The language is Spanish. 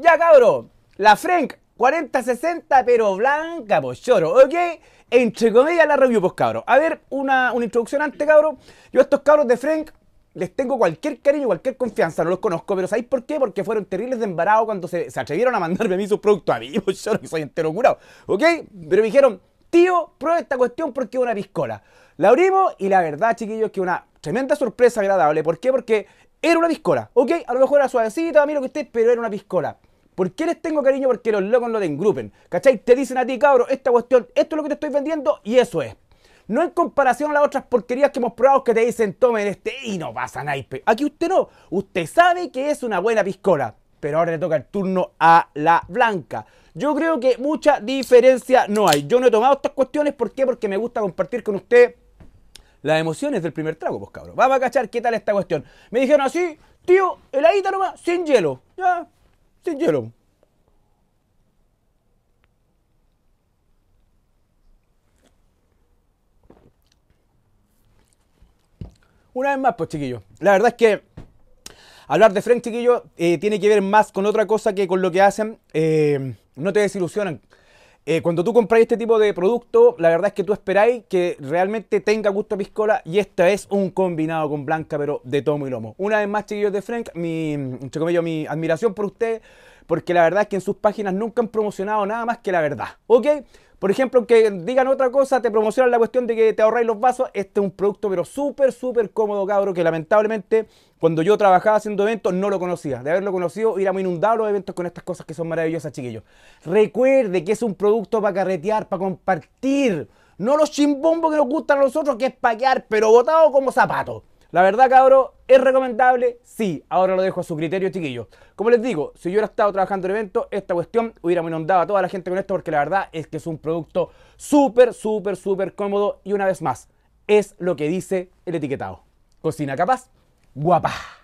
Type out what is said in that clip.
Ya cabro, la Frank 4060 pero blanca, pues choro, ¿ok? Entre comillas la review, pues cabro. A ver, una, una introducción antes, cabro. Yo a estos cabros de Frank les tengo cualquier cariño, cualquier confianza, no los conozco, pero ¿sabéis por qué? Porque fueron terribles de embarazo cuando se, se atrevieron a mandarme a mí sus productos a mí, pues yo que soy entero curado, ¿ok? Pero me dijeron, tío, prueba esta cuestión porque es una piscola. La abrimos y la verdad, chiquillos, que una tremenda sorpresa agradable. ¿Por qué? Porque era una piscola, ¿ok? A lo mejor era suavecita, a mí lo que esté, pero era una piscola. ¿Por qué les tengo cariño? Porque los locos lo engrupen. ¿Cachai? Te dicen a ti, cabro, esta cuestión, esto es lo que te estoy vendiendo y eso es. No en comparación a las otras porquerías que hemos probado que te dicen, tomen este y no pasa naipe. Aquí usted no. Usted sabe que es una buena piscola. Pero ahora le toca el turno a la blanca. Yo creo que mucha diferencia no hay. Yo no he tomado estas cuestiones. ¿Por qué? Porque me gusta compartir con usted las emociones del primer trago, pues cabrón. Vamos a cachar qué tal esta cuestión. Me dijeron así, tío, heladita nomás, sin hielo. Ya, sin hielo. Una vez más, pues chiquillos. La verdad es que hablar de Frank, chiquillos, eh, tiene que ver más con otra cosa que con lo que hacen. Eh, no te desilusionan. Eh, cuando tú compráis este tipo de producto, la verdad es que tú esperáis que realmente tenga gusto a piscola y esta es un combinado con blanca, pero de tomo y lomo. Una vez más, chiquillos de Frank, mi, mi admiración por usted, porque la verdad es que en sus páginas nunca han promocionado nada más que la verdad, ¿ok? Por ejemplo, aunque digan otra cosa, te promocionan la cuestión de que te ahorráis los vasos. Este es un producto, pero súper, súper cómodo, cabro, que lamentablemente cuando yo trabajaba haciendo eventos no lo conocía. De haberlo conocido, hubiéramos inundado los eventos con estas cosas que son maravillosas, chiquillos. Recuerde que es un producto para carretear, para compartir. No los chimbombos que nos gustan a nosotros, que es paquear, pero botado como zapato. La verdad, cabro, ¿es recomendable? Sí. Ahora lo dejo a su criterio, chiquillos. Como les digo, si yo hubiera estado trabajando en eventos, esta cuestión hubiera inundado a toda la gente con esto, porque la verdad es que es un producto súper, súper, súper cómodo. Y una vez más, es lo que dice el etiquetado. Cocina capaz, guapa.